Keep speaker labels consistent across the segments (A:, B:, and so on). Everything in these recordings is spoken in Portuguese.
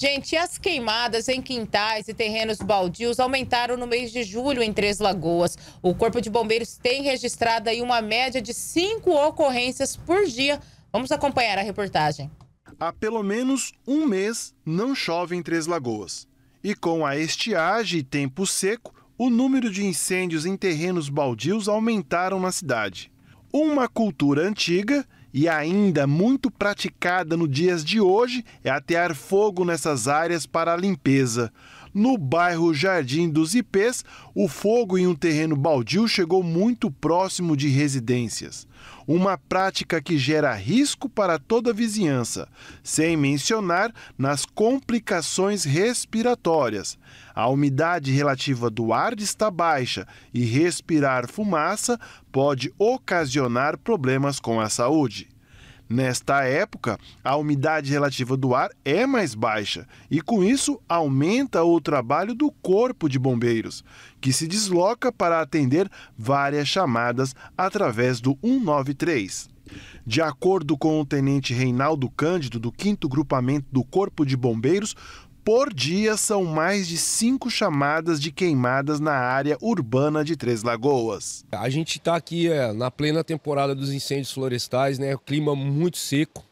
A: Gente, as queimadas em quintais e terrenos baldios aumentaram no mês de julho em Três Lagoas. O Corpo de Bombeiros tem registrado aí uma média de cinco ocorrências por dia. Vamos acompanhar a reportagem.
B: Há pelo menos um mês não chove em Três Lagoas. E com a estiagem e tempo seco, o número de incêndios em terrenos baldios aumentaram na cidade. Uma cultura antiga e ainda muito praticada nos dias de hoje é atear fogo nessas áreas para a limpeza. No bairro Jardim dos Ipês, o fogo em um terreno baldio chegou muito próximo de residências. Uma prática que gera risco para toda a vizinhança, sem mencionar nas complicações respiratórias. A umidade relativa do ar está baixa e respirar fumaça pode ocasionar problemas com a saúde. Nesta época, a umidade relativa do ar é mais baixa e, com isso, aumenta o trabalho do Corpo de Bombeiros, que se desloca para atender várias chamadas através do 193. De acordo com o tenente Reinaldo Cândido, do 5 Grupamento do Corpo de Bombeiros, por dia são mais de cinco chamadas de queimadas na área urbana de Três Lagoas.
C: A gente está aqui é, na plena temporada dos incêndios florestais, né? O clima muito seco.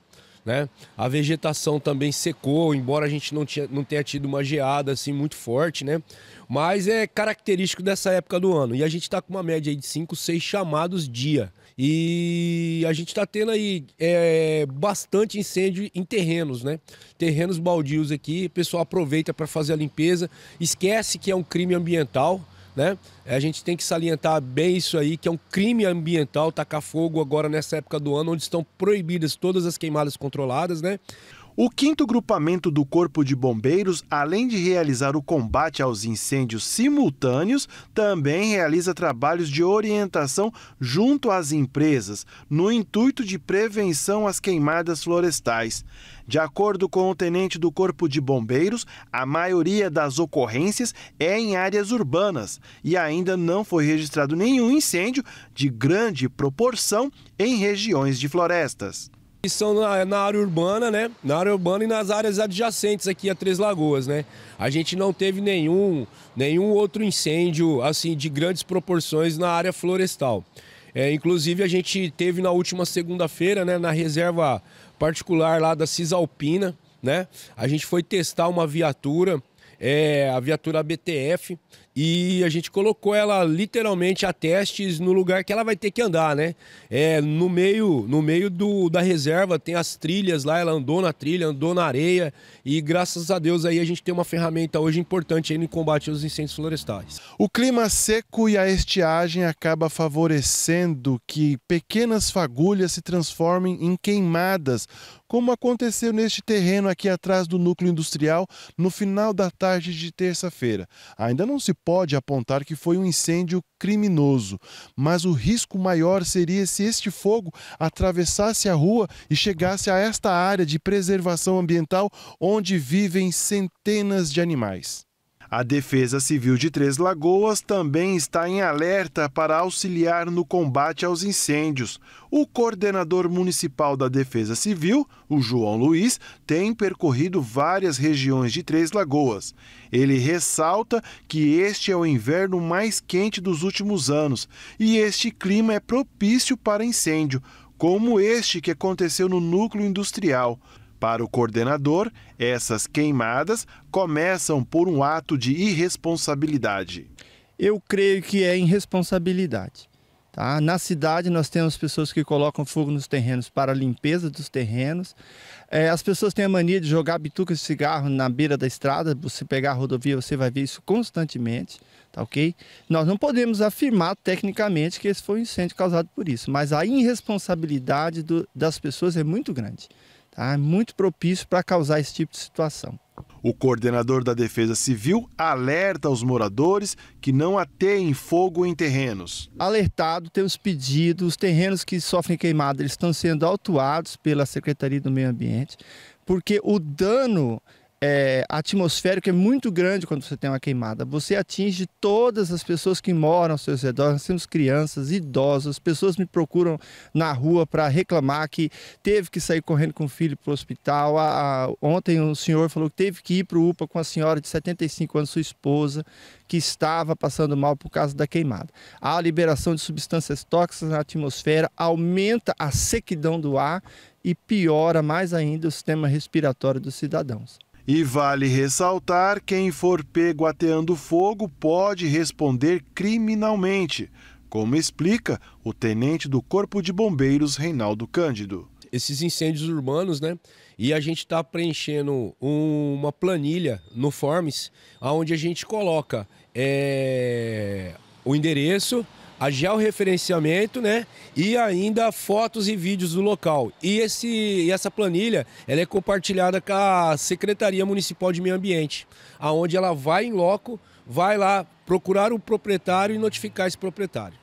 C: Né? A vegetação também secou, embora a gente não, tinha, não tenha tido uma geada assim muito forte, né? Mas é característico dessa época do ano. E a gente está com uma média de 5, 6 chamados dia. E a gente está tendo aí é, bastante incêndio em terrenos, né? Terrenos baldios aqui, o pessoal aproveita para fazer a limpeza, esquece que é um crime ambiental. Né? A gente tem que salientar bem isso aí, que é um crime ambiental tacar fogo agora nessa época do ano, onde estão proibidas todas as queimadas controladas, né?
B: O quinto grupamento do Corpo de Bombeiros, além de realizar o combate aos incêndios simultâneos, também realiza trabalhos de orientação junto às empresas, no intuito de prevenção às queimadas florestais. De acordo com o tenente do Corpo de Bombeiros, a maioria das ocorrências é em áreas urbanas e ainda não foi registrado nenhum incêndio de grande proporção em regiões de florestas
C: são na, na, área urbana, né? Na área urbana e nas áreas adjacentes aqui a Três Lagoas, né? A gente não teve nenhum, nenhum outro incêndio assim de grandes proporções na área florestal. É, inclusive a gente teve na última segunda-feira, né, na reserva particular lá da Cisalpina, né? A gente foi testar uma viatura, é, a viatura BTF, e a gente colocou ela literalmente a testes no lugar que ela vai ter que andar, né? É, no meio, no meio do, da reserva tem as trilhas lá, ela andou na trilha, andou na areia e graças a Deus aí a gente tem uma ferramenta hoje importante aí no combate aos incêndios florestais.
B: O clima seco e a estiagem acaba favorecendo que pequenas fagulhas se transformem em queimadas, como aconteceu neste terreno aqui atrás do núcleo industrial no final da tarde de terça-feira. Ainda não se pode apontar que foi um incêndio criminoso, mas o risco maior seria se este fogo atravessasse a rua e chegasse a esta área de preservação ambiental onde vivem centenas de animais. A Defesa Civil de Três Lagoas também está em alerta para auxiliar no combate aos incêndios. O coordenador municipal da Defesa Civil, o João Luiz, tem percorrido várias regiões de Três Lagoas. Ele ressalta que este é o inverno mais quente dos últimos anos e este clima é propício para incêndio, como este que aconteceu no núcleo industrial. Para o coordenador, essas queimadas começam por um ato de irresponsabilidade.
D: Eu creio que é irresponsabilidade. Tá? Na cidade, nós temos pessoas que colocam fogo nos terrenos para a limpeza dos terrenos. É, as pessoas têm a mania de jogar bitucas de cigarro na beira da estrada. Você pegar a rodovia, você vai ver isso constantemente. Tá ok? Nós não podemos afirmar tecnicamente que esse foi um incêndio causado por isso, mas a irresponsabilidade do, das pessoas é muito grande tá? muito propício para causar esse tipo de situação.
B: O coordenador da Defesa Civil alerta os moradores que não ateiem fogo em terrenos.
D: Alertado, temos pedido, os terrenos que sofrem queimada eles estão sendo autuados pela Secretaria do Meio Ambiente, porque o dano é, atmosférico é muito grande quando você tem uma queimada. Você atinge todas as pessoas que moram ao seu redor. Nós temos crianças, idosos, pessoas me procuram na rua para reclamar que teve que sair correndo com o filho para o hospital. A, a, ontem um senhor falou que teve que ir para o UPA com a senhora de 75 anos, sua esposa, que estava passando mal por causa da queimada. A liberação de substâncias tóxicas na atmosfera aumenta a sequidão do ar e piora mais ainda o sistema respiratório dos cidadãos.
B: E vale ressaltar: quem for pego ateando fogo pode responder criminalmente, como explica o tenente do Corpo de Bombeiros, Reinaldo Cândido.
C: Esses incêndios urbanos, né? E a gente está preenchendo um, uma planilha no Forms, onde a gente coloca é, o endereço, a georreferenciamento, né? E ainda fotos e vídeos do local. E esse, essa planilha, ela é compartilhada com a Secretaria Municipal de Meio Ambiente, aonde ela vai em loco, vai lá procurar o proprietário e notificar esse proprietário.